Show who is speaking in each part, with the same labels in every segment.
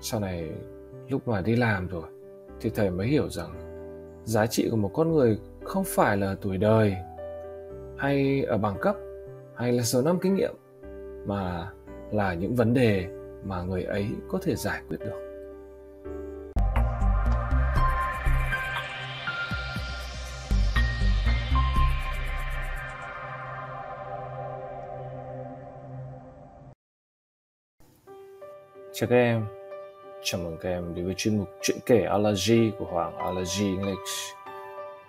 Speaker 1: sau này lúc mà đi làm rồi thì thầy mới hiểu rằng giá trị của một con người không phải là tuổi đời hay ở bằng cấp hay là số năm kinh nghiệm mà là những vấn đề mà người ấy có thể giải quyết được. Chào các em, chào mừng các em đến với chuyên mục chuyện kể Allergy của Hoàng Allergy English.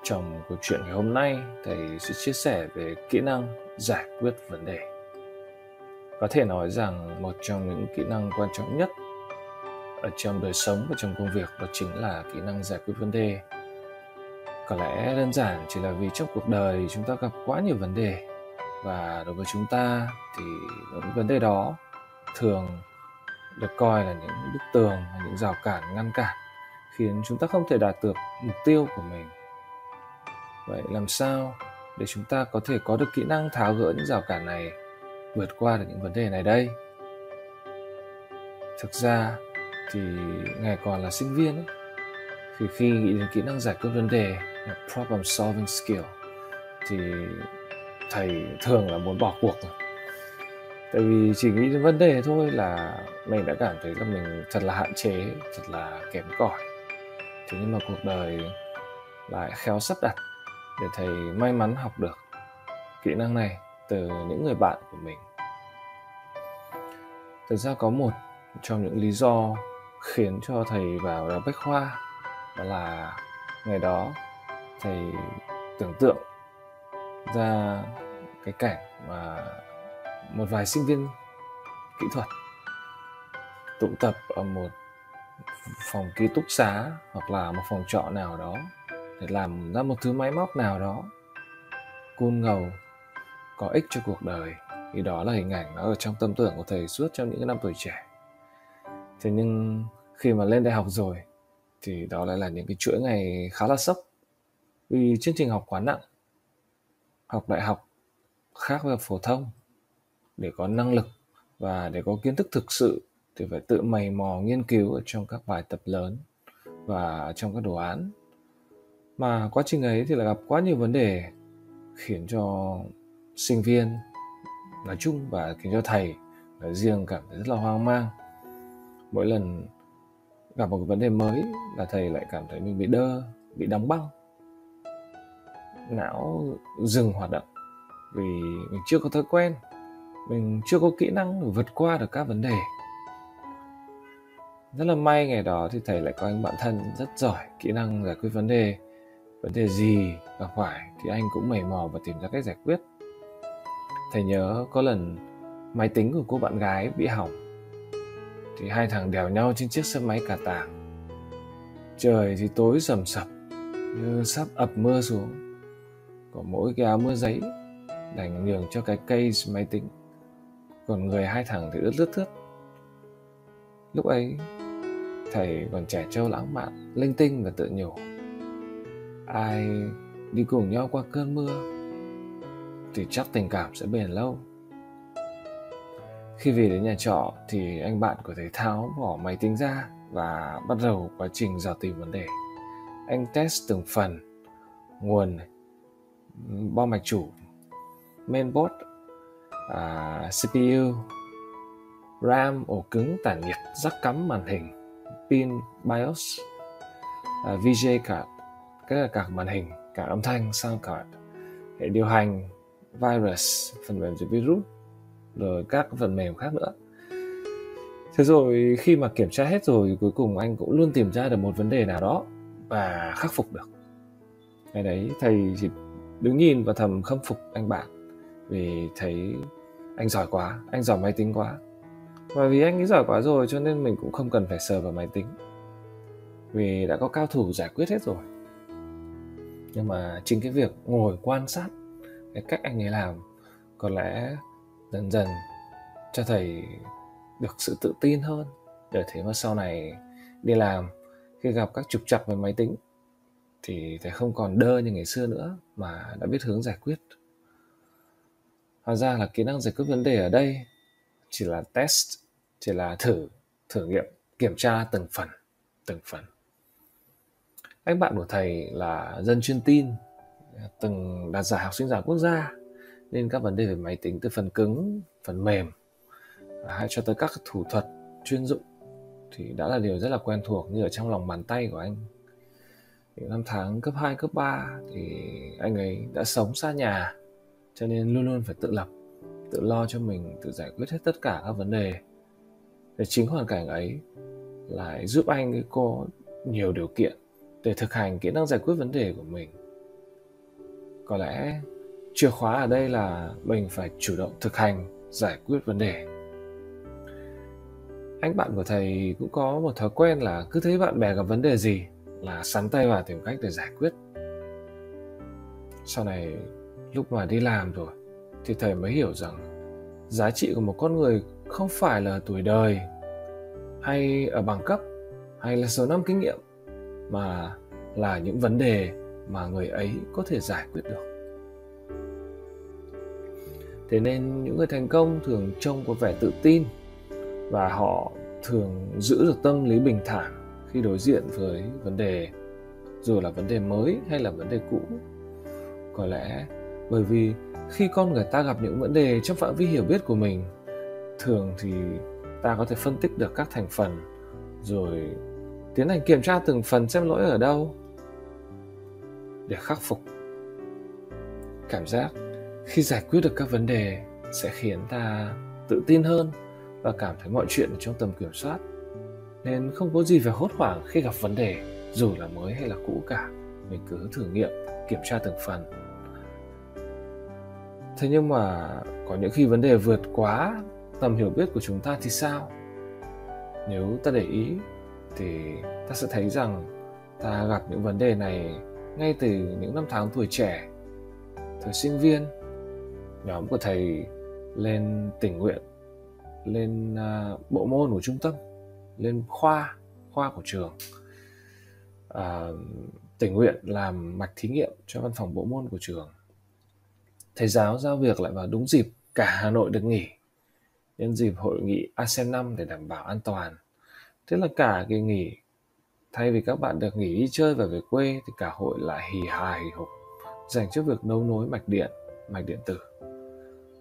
Speaker 1: Trong câu chuyện ngày hôm nay, thầy sẽ chia sẻ về kỹ năng giải quyết vấn đề. Có thể nói rằng một trong những kỹ năng quan trọng nhất ở trong đời sống và trong công việc đó chính là kỹ năng giải quyết vấn đề. Có lẽ đơn giản chỉ là vì trong cuộc đời chúng ta gặp quá nhiều vấn đề và đối với chúng ta thì những vấn đề đó thường được coi là những bức tường và những rào cản ngăn cản khiến chúng ta không thể đạt được mục tiêu của mình. Vậy làm sao để chúng ta có thể có được kỹ năng tháo gỡ những rào cản này vượt qua được những vấn đề này đây? Thực ra thì ngày còn là sinh viên ấy, thì khi nghĩ đến kỹ năng giải quyết vấn đề là problem solving skill thì thầy thường là muốn bỏ cuộc rồi tại vì chỉ nghĩ đến vấn đề thôi là mình đã cảm thấy là mình thật là hạn chế, thật là kém cỏi. Thế nhưng mà cuộc đời lại khéo sắp đặt để thầy may mắn học được kỹ năng này từ những người bạn của mình. Thực ra có một trong những lý do khiến cho thầy vào đại bách khoa đó là ngày đó thầy tưởng tượng ra cái cảnh mà một vài sinh viên kỹ thuật tụ tập ở một phòng ký túc xá hoặc là một phòng trọ nào đó để làm ra một thứ máy móc nào đó côn ngầu, có ích cho cuộc đời. Thì đó là hình ảnh nó ở trong tâm tưởng của thầy suốt trong những năm tuổi trẻ. Thế nhưng khi mà lên đại học rồi thì đó lại là những cái chuỗi ngày khá là sốc. Vì chương trình học quá nặng, học đại học khác với học phổ thông để có năng lực và để có kiến thức thực sự thì phải tự mày mò nghiên cứu ở trong các bài tập lớn và trong các đồ án. Mà quá trình ấy thì là gặp quá nhiều vấn đề, khiến cho sinh viên nói chung và khiến cho thầy nói riêng cảm thấy rất là hoang mang. Mỗi lần gặp một cái vấn đề mới là thầy lại cảm thấy mình bị đơ, bị đóng băng, não dừng hoạt động vì mình chưa có thói quen mình chưa có kỹ năng để vượt qua được các vấn đề. Rất là may ngày đó thì thầy lại có anh bạn thân rất giỏi, kỹ năng giải quyết vấn đề. Vấn đề gì gặp phải thì anh cũng mày mò và tìm ra cách giải quyết. Thầy nhớ có lần máy tính của cô bạn gái bị hỏng, thì hai thằng đèo nhau trên chiếc xe máy cả tàng trời thì tối sầm sập, như sắp ập mưa xuống. Có mỗi cái áo mưa giấy, đành nhường cho cái cây máy tính còn người hai thằng thì ướt lướt thướt. Lúc ấy, thầy còn trẻ trâu lãng mạn, linh tinh và tự nhủ, ai đi cùng nhau qua cơn mưa thì chắc tình cảm sẽ bền lâu. Khi về đến nhà trọ thì anh bạn của thầy tháo bỏ máy tính ra và bắt đầu quá trình dò tìm vấn đề. Anh test từng phần, nguồn, bo mạch chủ, mainboard à, CPU, RAM, ổ cứng, tản nhiệt, rắc cắm màn hình, pin, BIOS, à, VGA card, các là cả màn hình, cả âm thanh, sound card, hệ điều hành, virus, phần mềm diệt virus, rồi các phần mềm khác nữa. Thế rồi khi mà kiểm tra hết rồi cuối cùng anh cũng luôn tìm ra được một vấn đề nào đó và khắc phục được. Ngày đấy thầy chỉ đứng nhìn và thầm khâm phục anh bạn vì thấy anh giỏi quá, anh giỏi máy tính quá. Và vì anh ấy giỏi quá rồi cho nên mình cũng không cần phải sờ vào máy tính. Vì đã có cao thủ giải quyết hết rồi. Nhưng mà chính cái việc ngồi quan sát cái cách anh ấy làm có lẽ dần dần cho thầy được sự tự tin hơn để thế mà sau này đi làm, khi gặp các trục trặc về máy tính thì thầy không còn đơ như ngày xưa nữa mà đã biết hướng giải quyết hóa ra là kỹ năng giải quyết vấn đề ở đây chỉ là test chỉ là thử thử nghiệm kiểm tra từng phần từng phần. Anh bạn của thầy là dân chuyên tin từng đạt giải học sinh giỏi quốc gia nên các vấn đề về máy tính từ phần cứng phần mềm hay cho tới các thủ thuật chuyên dụng thì đã là điều rất là quen thuộc như ở trong lòng bàn tay của anh. Những năm tháng cấp 2, cấp 3 thì anh ấy đã sống xa nhà cho nên luôn luôn phải tự lập, tự lo cho mình, tự giải quyết hết tất cả các vấn đề. Để chính hoàn cảnh ấy lại giúp anh ấy có nhiều điều kiện để thực hành kỹ năng giải quyết vấn đề của mình. Có lẽ chìa khóa ở đây là mình phải chủ động thực hành, giải quyết vấn đề. Anh bạn của thầy cũng có một thói quen là cứ thấy bạn bè gặp vấn đề gì là sắn tay vào tìm cách để giải quyết. Sau này lúc mà đi làm rồi, thì thầy mới hiểu rằng giá trị của một con người không phải là tuổi đời, hay ở bằng cấp, hay là số năm kinh nghiệm, mà là những vấn đề mà người ấy có thể giải quyết được. Thế nên những người thành công thường trông có vẻ tự tin và họ thường giữ được tâm lý bình thản khi đối diện với vấn đề, dù là vấn đề mới hay là vấn đề cũ. Có lẽ bởi vì khi con người ta gặp những vấn đề trong phạm vi hiểu biết của mình, thường thì ta có thể phân tích được các thành phần, rồi tiến hành kiểm tra từng phần xem lỗi ở đâu để khắc phục. Cảm giác khi giải quyết được các vấn đề sẽ khiến ta tự tin hơn và cảm thấy mọi chuyện trong tầm kiểm soát. Nên không có gì phải hốt hoảng khi gặp vấn đề, dù là mới hay là cũ cả. Mình cứ thử nghiệm, kiểm tra từng phần thế nhưng mà có những khi vấn đề vượt quá tầm hiểu biết của chúng ta thì sao? Nếu ta để ý thì ta sẽ thấy rằng ta gặp những vấn đề này ngay từ những năm tháng tuổi trẻ. Thời sinh viên nhóm của thầy lên tình nguyện lên à, bộ môn của trung tâm lên khoa khoa của trường. À, tình nguyện làm mạch thí nghiệm cho văn phòng bộ môn của trường thầy giáo giao việc lại vào đúng dịp cả Hà Nội được nghỉ nhân dịp hội nghị ASEAN 5 để đảm bảo an toàn. Thế là cả kỳ nghỉ, thay vì các bạn được nghỉ đi chơi và về quê thì cả hội lại hì hà hì hục dành cho việc nấu nối mạch điện, mạch điện tử.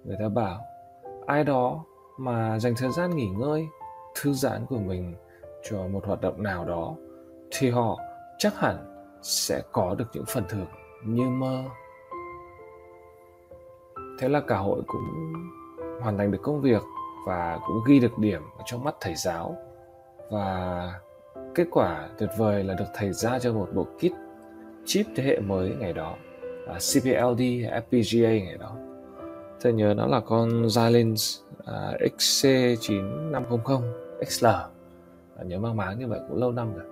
Speaker 1: Người ta bảo, ai đó mà dành thời gian nghỉ ngơi, thư giãn của mình cho một hoạt động nào đó thì họ chắc hẳn sẽ có được những phần thưởng như mơ thế là cả hội cũng hoàn thành được công việc và cũng ghi được điểm trong mắt thầy giáo. Và kết quả tuyệt vời là được thầy ra cho một bộ kit chip thế hệ mới ngày đó à, CPLD FPGA ngày đó. Tôi nhớ nó là con Xilinx à, XC9500 XL à, nhớ mang máng như vậy cũng lâu năm rồi.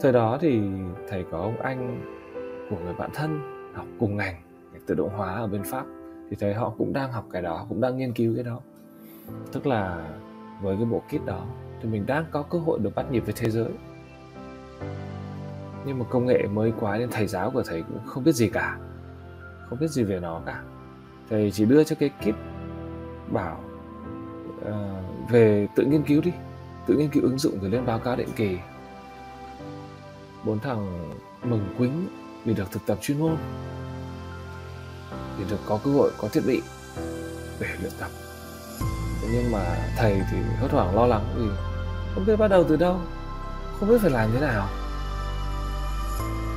Speaker 1: Thời đó thì thầy có ông anh của người bạn thân học cùng ngành tự động hóa ở bên Pháp thì thấy họ cũng đang học cái đó cũng đang nghiên cứu cái đó. Tức là với cái bộ kit đó thì mình đang có cơ hội được bắt nhịp với thế giới. Nhưng mà công nghệ mới quá nên thầy giáo của thầy cũng không biết gì cả. Không biết gì về nó cả. Thầy chỉ đưa cho cái kit bảo uh, về tự nghiên cứu đi. Tự nghiên cứu ứng dụng rồi lên báo cáo định kỳ. Bốn thằng mừng quính vì được thực tập chuyên môn thì được có cơ hội, có thiết bị để luyện tập. Thế nhưng mà thầy thì hốt hoảng, lo lắng vì không biết bắt đầu từ đâu, không biết phải làm thế nào.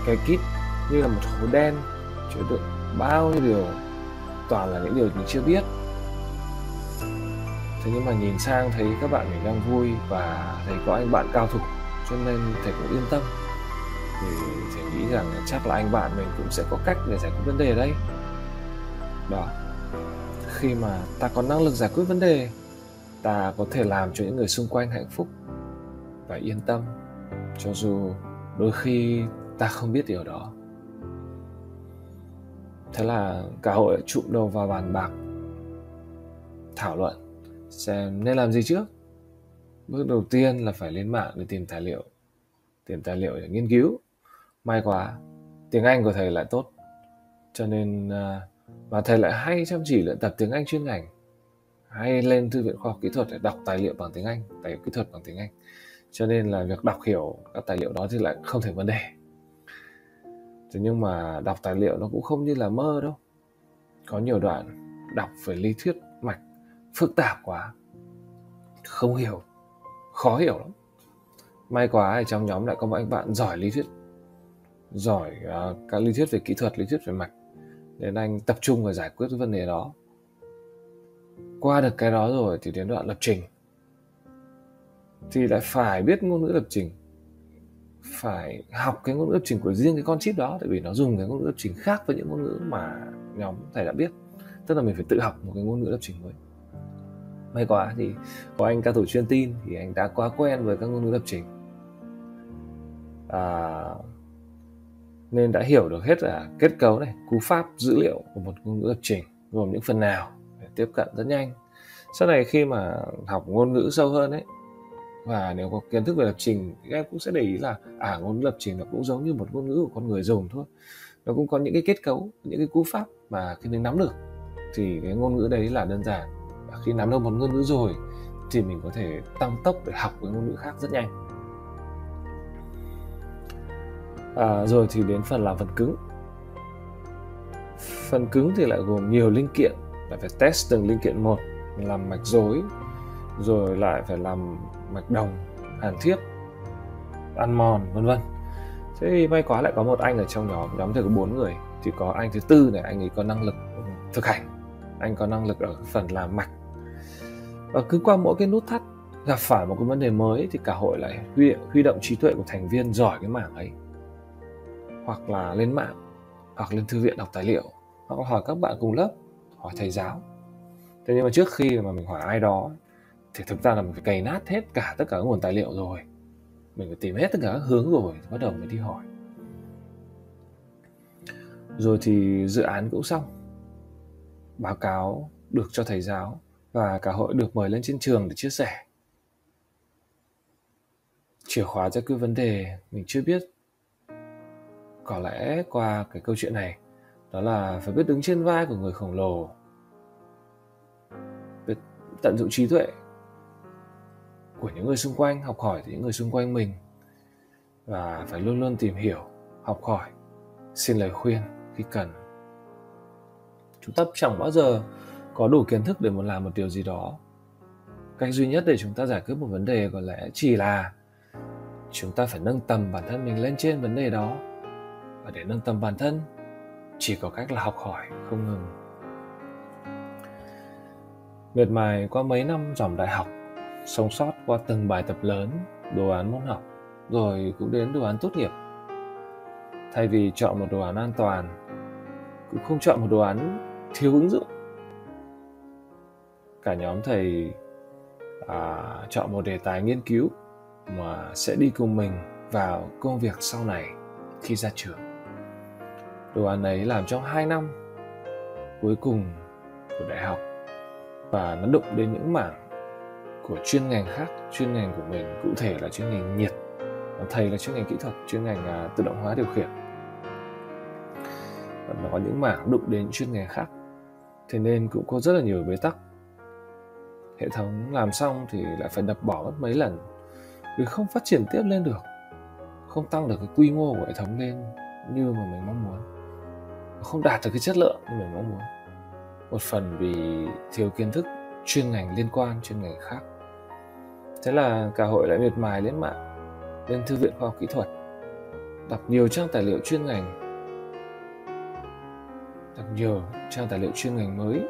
Speaker 1: Cái kit như là một hố đen chứa đựng bao nhiêu điều, toàn là những điều mình chưa biết. Thế nhưng mà nhìn sang thấy các bạn mình đang vui và thấy có anh bạn cao thủ cho nên thầy cũng yên tâm. Thì thầy nghĩ rằng chắc là anh bạn mình cũng sẽ có cách để giải quyết vấn đề đấy đó. Khi mà ta có năng lực giải quyết vấn đề ta có thể làm cho những người xung quanh hạnh phúc và yên tâm cho dù đôi khi ta không biết điều đó. Thế là cả hội chụm đầu vào bàn bạc thảo luận xem nên làm gì trước. Bước đầu tiên là phải lên mạng để tìm tài liệu tìm tài liệu để nghiên cứu. May quá tiếng anh của thầy lại tốt cho nên uh, mà thầy lại hay chăm chỉ luyện tập tiếng Anh chuyên ngành. Hay lên thư viện khoa học kỹ thuật để đọc tài liệu bằng tiếng Anh tài liệu kỹ thuật bằng tiếng Anh. Cho nên là việc đọc hiểu các tài liệu đó thì lại không thể vấn đề. Thế nhưng mà đọc tài liệu nó cũng không như là mơ đâu. Có nhiều đoạn đọc về lý thuyết mạch phức tạp quá. Không hiểu khó hiểu lắm. May quá ở trong nhóm lại có một anh bạn giỏi lý thuyết. Giỏi uh, các lý thuyết về kỹ thuật lý thuyết về mạch nên anh tập trung vào giải quyết cái vấn đề đó. Qua được cái đó rồi thì đến đoạn lập trình. Thì lại phải biết ngôn ngữ lập trình. Phải học cái ngôn ngữ lập trình của riêng cái con chip đó tại vì nó dùng cái ngôn ngữ lập trình khác với những ngôn ngữ mà nhóm thầy đã biết. Tức là mình phải tự học một cái ngôn ngữ lập trình mới. May quá thì có anh cao thủ chuyên tin thì anh đã quá quen với các ngôn ngữ lập trình. À, nên đã hiểu được hết là kết cấu này, cú pháp, dữ liệu của một ngôn ngữ lập trình, gồm những phần nào để tiếp cận rất nhanh. Sau này khi mà học ngôn ngữ sâu hơn ấy, và nếu có kiến thức về lập trình các em cũng sẽ để ý là à ngôn ngữ lập trình nó cũng giống như một ngôn ngữ của con người dùng thôi. Nó cũng có những cái kết cấu, những cái cú pháp mà khi mình nắm được, thì cái ngôn ngữ đấy là đơn giản. Và khi nắm được một ngôn ngữ rồi thì mình có thể tăng tốc để học với ngôn ngữ khác rất nhanh à, rồi thì đến phần làm phần cứng. Phần cứng thì lại gồm nhiều linh kiện. Lại phải test từng linh kiện một. Làm mạch dối rồi lại phải làm mạch đồng hàn thiếc ăn mòn vân vân. Thế thì may quá lại có một anh ở trong nhóm nhóm thì có bốn người. Thì có anh thứ tư này anh ấy có năng lực ừ, thực hành. Anh có năng lực ở phần làm mạch. Và cứ qua mỗi cái nút thắt gặp phải một cái vấn đề mới thì cả hội lại huy, huy động trí tuệ của thành viên giỏi cái mảng ấy hoặc là lên mạng, hoặc lên thư viện đọc tài liệu, hoặc là hỏi các bạn cùng lớp, hỏi thầy giáo. Thế nhưng mà trước khi mà mình hỏi ai đó, thì thực ra là mình phải cày nát hết cả tất cả các nguồn tài liệu rồi. Mình phải tìm hết tất cả các hướng rồi, bắt đầu mới đi hỏi. Rồi thì dự án cũng xong. Báo cáo được cho thầy giáo và cả hội được mời lên trên trường để chia sẻ. Chìa khóa cho cái vấn đề mình chưa biết có lẽ qua cái câu chuyện này, đó là phải biết đứng trên vai của người khổng lồ. Biết tận dụng trí tuệ của những người xung quanh, học hỏi từ những người xung quanh mình. Và phải luôn luôn tìm hiểu, học hỏi, xin lời khuyên khi cần. Chúng ta chẳng bao giờ có đủ kiến thức để muốn làm một điều gì đó. Cách duy nhất để chúng ta giải quyết một vấn đề có lẽ chỉ là chúng ta phải nâng tầm bản thân mình lên trên vấn đề đó và để nâng tầm bản thân chỉ có cách là học hỏi không ngừng. Miệt mài qua mấy năm dòng đại học sống sót qua từng bài tập lớn đồ án môn học rồi cũng đến đồ án tốt nghiệp. Thay vì chọn một đồ án an toàn cũng không chọn một đồ án thiếu ứng dụng. Cả nhóm thầy à, chọn một đề tài nghiên cứu mà sẽ đi cùng mình vào công việc sau này khi ra trường đồ án ấy làm trong 2 năm cuối cùng của đại học và nó đụng đến những mảng của chuyên ngành khác. Chuyên ngành của mình cụ thể là chuyên ngành nhiệt. Thầy là chuyên ngành kỹ thuật, chuyên ngành à, tự động hóa điều khiển. Và nó có những mảng đụng đến chuyên ngành khác. Thế nên cũng có rất là nhiều bế tắc. Hệ thống làm xong thì lại phải đập bỏ mất mấy lần. Vì không phát triển tiếp lên được, không tăng được cái quy mô của hệ thống lên như mà mình mong muốn không đạt được cái chất lượng như mình mong muốn. Một phần vì thiếu kiến thức chuyên ngành liên quan, chuyên ngành khác. Thế là cả hội lại miệt mài lên mạng, lên thư viện khoa học kỹ thuật, đọc nhiều trang tài liệu chuyên ngành, đọc nhiều trang tài liệu chuyên ngành mới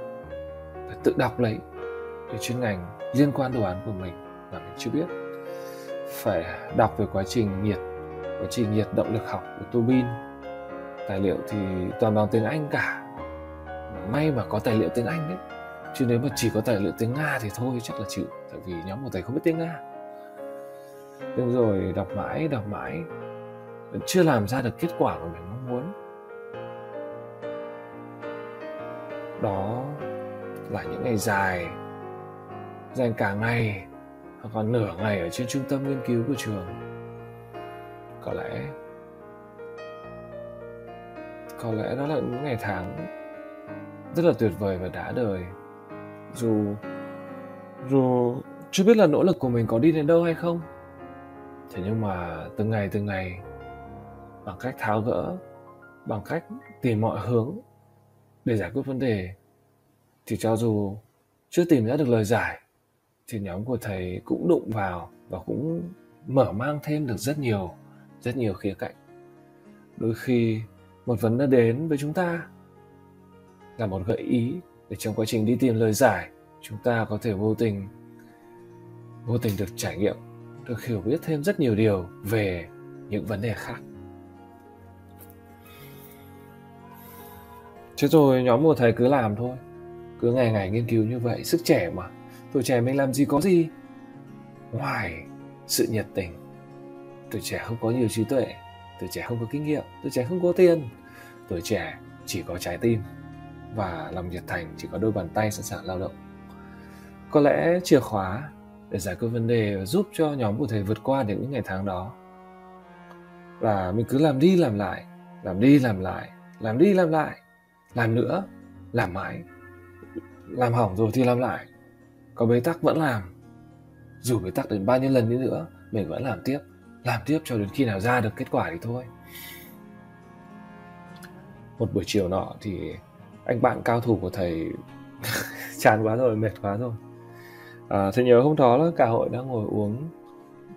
Speaker 1: và tự đọc lấy về chuyên ngành liên quan đồ án của mình mà mình chưa biết. Phải đọc về quá trình nhiệt, quá trình nhiệt động lực học của tua bin tài liệu thì toàn bằng tiếng anh cả. May mà có tài liệu tiếng anh đấy. Chứ nếu mà chỉ có tài liệu tiếng nga thì thôi, chắc là chịu. Tại vì nhóm của thầy không biết tiếng nga. Nhưng rồi đọc mãi đọc mãi. Vẫn chưa làm ra được kết quả mà mình mong muốn. Đó là những ngày dài, dành cả ngày, hoặc là nửa ngày ở trên trung tâm nghiên cứu của trường. Có lẽ có lẽ đó là những ngày tháng rất là tuyệt vời và đã đời. Dù dù chưa biết là nỗ lực của mình có đi đến đâu hay không. Thế nhưng mà từng ngày từng ngày, bằng cách tháo gỡ, bằng cách tìm mọi hướng để giải quyết vấn đề, thì cho dù chưa tìm ra được lời giải, thì nhóm của thầy cũng đụng vào và cũng mở mang thêm được rất nhiều rất nhiều khía cạnh. Đôi khi một vấn đề đến với chúng ta. Là một gợi ý để trong quá trình đi tìm lời giải, chúng ta có thể vô tình vô tình được trải nghiệm, được hiểu biết thêm rất nhiều điều về những vấn đề khác. Thế rồi nhóm của thầy cứ làm thôi. Cứ ngày ngày nghiên cứu như vậy, Sức trẻ mà. Tuổi trẻ mình làm gì có gì? Ngoài sự nhiệt tình, Tuổi trẻ không có nhiều trí tuệ. Tuổi trẻ không có kinh nghiệm Tuổi trẻ không có tiền. Tuổi trẻ chỉ có trái tim Và lòng nhiệt thành chỉ có đôi bàn tay sẵn sàng lao động. Có lẽ chìa khóa để giải quyết vấn đề và giúp cho nhóm của thầy vượt qua được những ngày tháng đó là mình cứ làm đi làm lại, làm đi làm lại, làm đi làm lại, làm nữa, làm mãi. Làm hỏng rồi thì làm lại. Có bế tắc vẫn làm. Dù bế tắc đến bao nhiêu lần đi nữa, mình vẫn làm tiếp làm tiếp cho đến khi nào ra được kết quả thì thôi. Một buổi chiều nọ thì anh bạn cao thủ của thầy chán quá rồi mệt quá rồi. À, thầy nhớ hôm đó là cả hội đang ngồi uống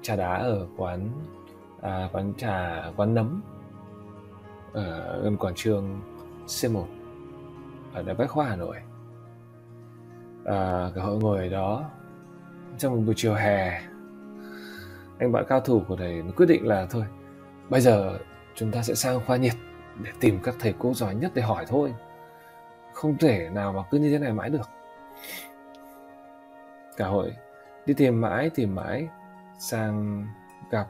Speaker 1: trà đá ở quán à, quán trà quán nấm ở gần quảng trường C1 ở Đại Bách Khoa Hà Nội. À, cả hội ngồi ở đó. Trong một buổi chiều hè anh bạn cao thủ của thầy quyết định là thôi, bây giờ chúng ta sẽ sang khoa nhiệt để tìm các thầy cô giỏi nhất để hỏi thôi. Không thể nào mà cứ như thế này mãi được. Cả hội đi tìm mãi tìm mãi, sang gặp.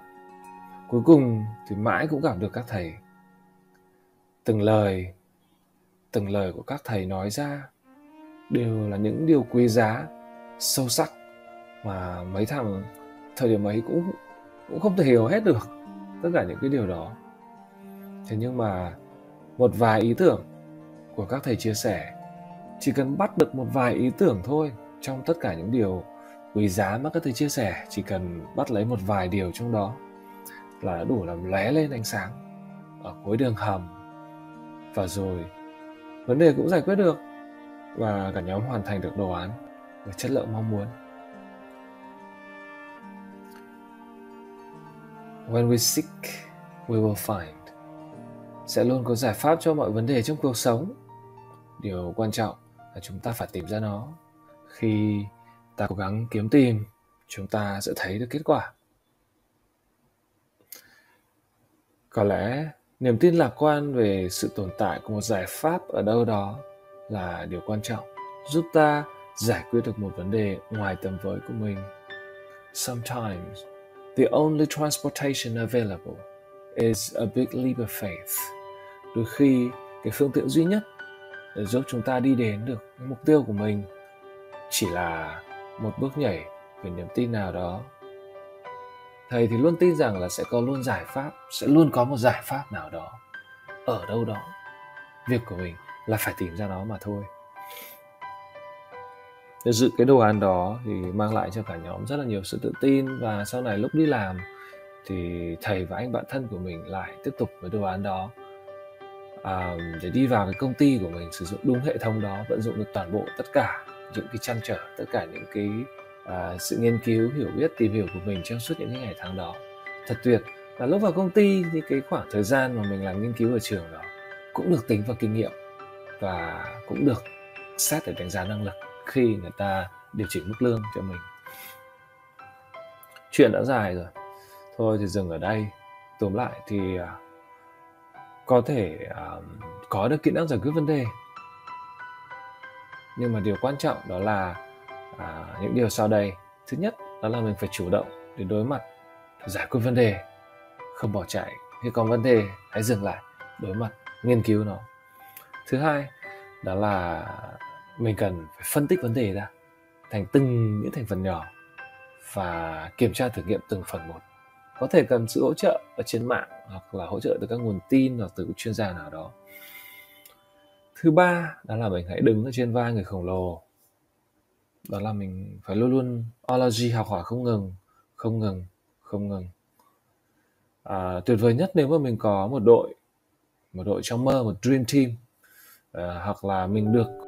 Speaker 1: Cuối cùng thì mãi cũng gặp được các thầy. Từng lời từng lời của các thầy nói ra đều là những điều quý giá, sâu sắc mà mấy thằng thời điểm ấy cũng cũng không thể hiểu hết được tất cả những cái điều đó. Thế nhưng mà một vài ý tưởng của các thầy chia sẻ, chỉ cần bắt được một vài ý tưởng thôi, trong tất cả những điều quý giá mà các thầy chia sẻ, chỉ cần bắt lấy một vài điều trong đó là đã đủ làm lóe lên ánh sáng ở cuối đường hầm. Và rồi, vấn đề cũng giải quyết được và cả nhóm hoàn thành được đồ án với chất lượng mong muốn. When we seek, we will find. Sẽ luôn có giải pháp cho mọi vấn đề trong cuộc sống. Điều quan trọng là chúng ta phải tìm ra nó. Khi ta cố gắng kiếm tìm, chúng ta sẽ thấy được kết quả. Có lẽ niềm tin lạc quan về sự tồn tại của một giải pháp ở đâu đó là điều quan trọng, giúp ta giải quyết được một vấn đề ngoài tầm với của mình. Sometimes the only transportation available is a big leap of faith. Đôi khi, cái phương tiện duy nhất để giúp chúng ta đi đến được mục tiêu của mình chỉ là một bước nhảy về niềm tin nào đó. Thầy thì luôn tin rằng là sẽ có luôn giải pháp, sẽ luôn có một giải pháp nào đó ở đâu đó. Việc của mình là phải tìm ra nó mà thôi dự cái đồ án đó thì mang lại cho cả nhóm rất là nhiều sự tự tin và sau này lúc đi làm thì thầy và anh bạn thân của mình lại tiếp tục với đồ án đó. À, để đi vào cái công ty của mình sử dụng đúng hệ thống đó vận dụng được toàn bộ tất cả những cái chăn trở tất cả những cái à, sự nghiên cứu hiểu biết tìm hiểu của mình trong suốt những ngày tháng đó. Thật tuyệt. Và lúc vào công ty thì cái khoảng thời gian mà mình làm nghiên cứu ở trường đó cũng được tính vào kinh nghiệm và cũng được xét để đánh giá năng lực khi người ta điều chỉnh mức lương cho mình. Chuyện đã dài rồi. Thôi thì dừng ở đây. Tóm lại thì à, có thể uh, có được kỹ năng giải quyết vấn đề. Nhưng mà điều quan trọng đó là uh, những điều sau đây. Thứ nhất đó là mình phải chủ động để đối mặt giải quyết vấn đề. Không bỏ chạy. Khi còn vấn đề hãy dừng lại đối mặt nghiên cứu nó. Thứ hai đó là mình cần phải phân tích vấn đề ra thành từng những thành phần nhỏ và kiểm tra thử nghiệm từng phần một. Có thể cần sự hỗ trợ ở trên mạng hoặc là hỗ trợ từ các nguồn tin hoặc từ chuyên gia nào đó. Thứ ba đó là mình hãy đứng ở trên vai người khổng lồ. Đó là mình phải luôn luôn ology học hỏi không ngừng không ngừng không ngừng. À, tuyệt vời nhất nếu mà mình có một đội một đội trong mơ một dream team à, hoặc là mình được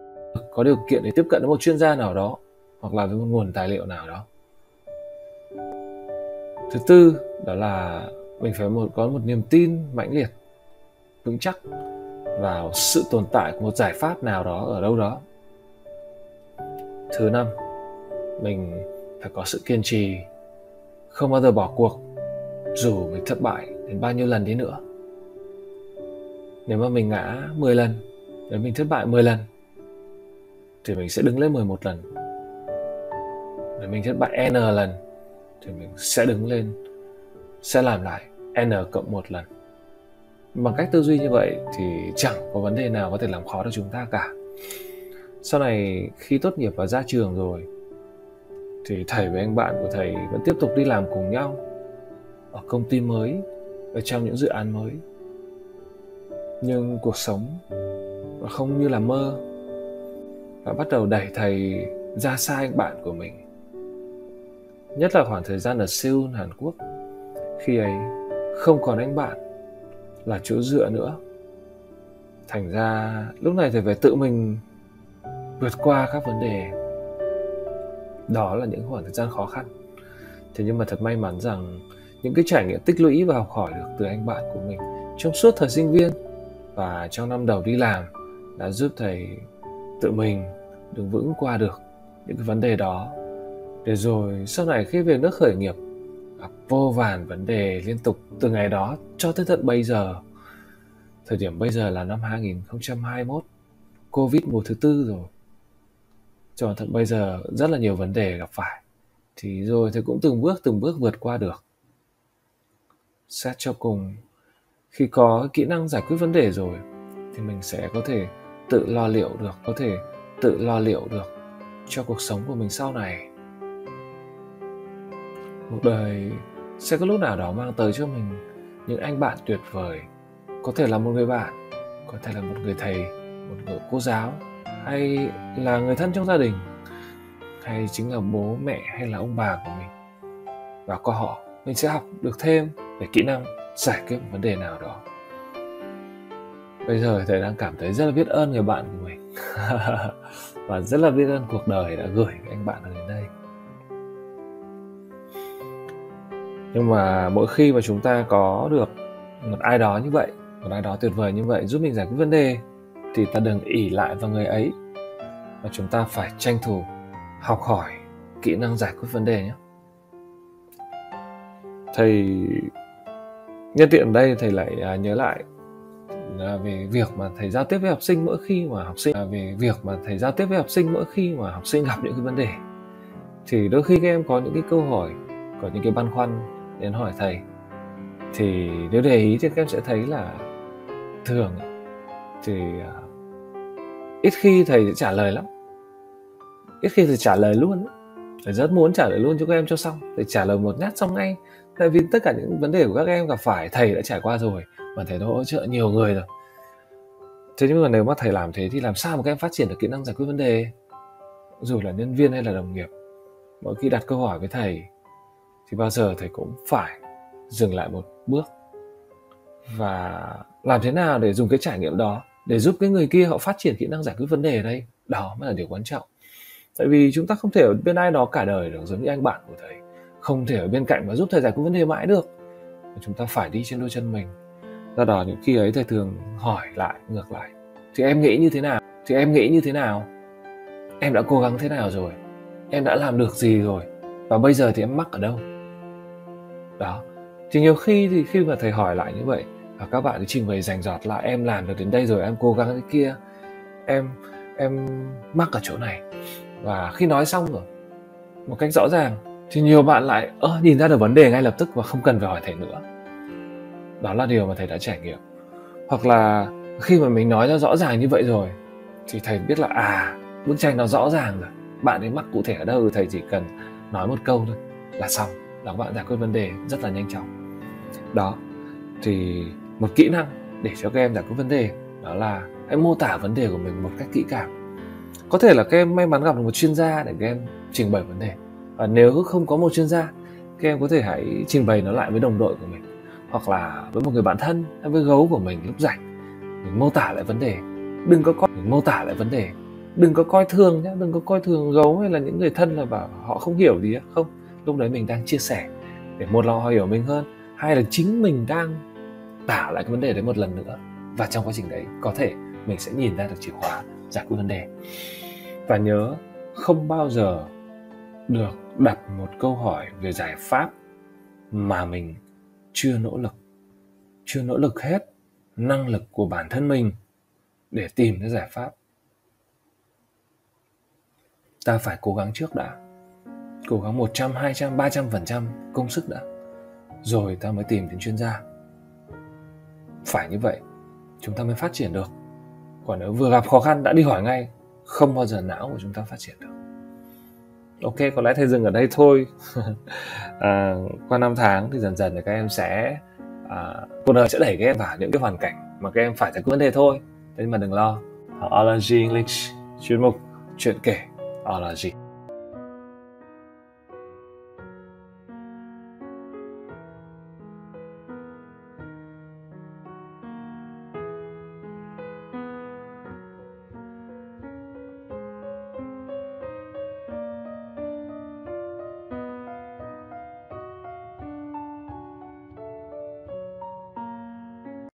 Speaker 1: có điều kiện để tiếp cận với một chuyên gia nào đó, hoặc là với một nguồn tài liệu nào đó. Thứ tư, đó là mình phải một, có một niềm tin mãnh liệt, vững chắc vào sự tồn tại của một giải pháp nào đó ở đâu đó. Thứ năm, mình phải có sự kiên trì, không bao giờ bỏ cuộc, dù mình thất bại đến bao nhiêu lần đi nữa. Nếu mà mình ngã 10 lần, nếu mình thất bại 10 lần thì mình sẽ đứng lên 11 lần. Nếu mình thất bại n lần, thì mình sẽ đứng lên, sẽ làm lại n cộng một lần. Bằng cách tư duy như vậy thì chẳng có vấn đề nào có thể làm khó được chúng ta cả. Sau này khi tốt nghiệp và ra trường rồi, thì thầy với anh bạn của thầy vẫn tiếp tục đi làm cùng nhau ở công ty mới, ở trong những dự án mới. Nhưng cuộc sống không như là mơ và bắt đầu đẩy thầy ra xa anh bạn của mình. Nhất là khoảng thời gian ở Seoul, Hàn Quốc, khi ấy không còn anh bạn là chỗ dựa nữa. Thành ra, lúc này thầy phải tự mình vượt qua các vấn đề. Đó là những khoảng thời gian khó khăn. Thế nhưng mà thật may mắn rằng những cái trải nghiệm tích lũy và học hỏi được từ anh bạn của mình trong suốt thời sinh viên và trong năm đầu đi làm đã giúp thầy tự mình đứng vững qua được những cái vấn đề đó. Để rồi sau này khi về nước khởi nghiệp, gặp vô vàn vấn đề liên tục từ ngày đó cho tới tận bây giờ, thời điểm bây giờ là năm 2021 Covid mùa thứ tư rồi. Cho tận bây giờ rất là nhiều vấn đề gặp phải. Thì rồi thì cũng từng bước từng bước vượt qua được. Xét cho cùng, khi có kỹ năng giải quyết vấn đề rồi, thì mình sẽ có thể tự lo liệu được, có thể tự lo liệu được cho cuộc sống của mình sau này. Cuộc đời sẽ có lúc nào đó mang tới cho mình những anh bạn tuyệt vời. Có thể là một người bạn, có thể là một người thầy, một người cô giáo, hay là người thân trong gia đình, hay chính là bố, mẹ, hay là ông bà của mình. Và qua họ, mình sẽ học được thêm về kỹ năng giải quyết một vấn đề nào đó bây giờ thầy đang cảm thấy rất là biết ơn người bạn của mình. Và rất là biết ơn cuộc đời đã gửi anh bạn đến đây. Nhưng mà mỗi khi mà chúng ta có được một ai đó như vậy, một ai đó tuyệt vời như vậy giúp mình giải quyết vấn đề, thì ta đừng ỉ lại vào người ấy. Và chúng ta phải tranh thủ học hỏi kỹ năng giải quyết vấn đề nhé. Thầy, nhân tiện đây thầy lại à, nhớ lại là về việc mà thầy giao tiếp với học sinh mỗi khi mà học sinh là về việc mà thầy giao tiếp với học sinh mỗi khi mà học sinh gặp những cái vấn đề, thì đôi khi các em có những cái câu hỏi, có những cái băn khoăn đến hỏi thầy. Thì nếu để ý thì các em sẽ thấy là thường thì à, ít khi thầy sẽ trả lời lắm. Ít khi thầy trả lời luôn thầy rất muốn trả lời luôn cho các em cho xong thầy trả lời một nhát xong ngay. Tại vì tất cả những vấn đề của các em gặp phải, thầy đã trải qua rồi và thầy đã hỗ trợ nhiều người rồi. Thế nhưng mà nếu mà thầy làm thế thì làm sao mà các em phát triển được kỹ năng giải quyết vấn đề? Dù là nhân viên hay là đồng nghiệp, mỗi khi đặt câu hỏi với thầy, thì bao giờ thầy cũng phải dừng lại một bước và làm thế nào để dùng cái trải nghiệm đó để giúp cái người kia họ phát triển kỹ năng giải quyết vấn đề ở đây? Đó mới là điều quan trọng tại vì chúng ta không thể ở bên ai đó cả đời được, giống như anh bạn của thầy. Không thể ở bên cạnh và giúp thầy giải quyết vấn đề mãi được. Chúng ta phải đi trên đôi chân mình. Do đó những khi ấy thầy thường hỏi lại, ngược lại. Thì em nghĩ như thế nào? Thì em nghĩ như thế nào? Em đã cố gắng thế nào rồi? Em đã làm được gì rồi? Và bây giờ thì em mắc ở đâu? Đó. Thì nhiều khi thì khi mà thầy hỏi lại như vậy, và các bạn cứ trình bày rành rọt là em làm được đến đây rồi, em cố gắng thế kia, em em mắc ở chỗ này và khi nói xong rồi, một cách rõ ràng, thì nhiều bạn lại, ơ, nhìn ra được vấn đề ngay lập tức và không cần phải hỏi thầy nữa. Đó là điều mà thầy đã trải nghiệm. Hoặc là khi mà mình nói ra rõ ràng như vậy rồi, thì thầy biết là à bức tranh nó rõ ràng rồi. Bạn ấy mắc cụ thể ở đâu thầy chỉ cần nói một câu thôi là xong. Là bạn giải quyết vấn đề rất là nhanh chóng. Đó, thì một kỹ năng để cho các em giải quyết vấn đề, đó là hãy mô tả vấn đề của mình một cách kỹ càng có thể là các em may mắn gặp được một chuyên gia để các em trình bày vấn đề. Và nếu không có một chuyên gia, các em có thể hãy trình bày nó lại với đồng đội của mình, hoặc là với một người bạn thân hay với gấu của mình lúc rảnh. Mình mô tả lại vấn đề. Đừng có coi, mình mô tả lại vấn đề. Đừng có coi thường nhé đừng có coi thường gấu hay là những người thân là bảo họ không hiểu gì không, lúc đấy mình đang chia sẻ để một là họ hiểu mình hơn, hai là chính mình đang tả lại cái vấn đề đấy một lần nữa. Và trong quá trình đấy, có thể mình sẽ nhìn ra được chìa khóa giải quyết vấn đề và nhớ không bao giờ được đặt một câu hỏi về giải pháp mà mình chưa nỗ lực chưa nỗ lực hết năng lực của bản thân mình để tìm ra giải pháp. Ta phải cố gắng trước đã. Cố gắng 100, 200, 300 phần trăm công sức đã. Rồi ta mới tìm đến chuyên gia. Phải như vậy chúng ta mới phát triển được. Còn nếu vừa gặp khó khăn đã đi hỏi ngay không bao giờ não của chúng ta phát triển được. Ok có lẽ thầy dừng ở đây thôi. À, qua năm tháng thì dần dần thì các em sẽ à, cuộc đời sẽ đẩy các em vào những cái hoàn cảnh mà các em phải giải quyết vấn đề thôi. Thế nhưng mà đừng lo Ology English chuyên mục chuyện kể Ology